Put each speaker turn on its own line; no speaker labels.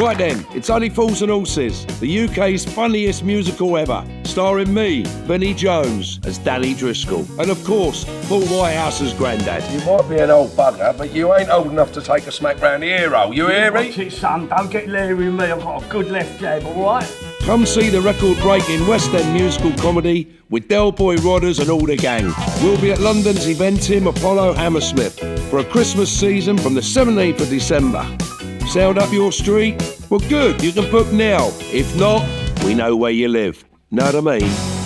Right then, it's Only Fools and Horses, the UK's funniest musical ever, starring me, Vinnie Jones, as Danny Driscoll, and of course, Paul Whitehouse as Grandad.
You might be an old bugger, but you ain't old enough to take a smack round the hero. You hear
Watch
me?
it, son. Don't get leery with me. I've got a good left jab, all right?
Come see the record-breaking West End musical comedy with Del Boy Rodders and all the gang. We'll be at London's Eventim Apollo Hammersmith for a Christmas season from the 17th of December. Sound up your street? Well, good, you can book now. If not, we know where you live. Know what I mean?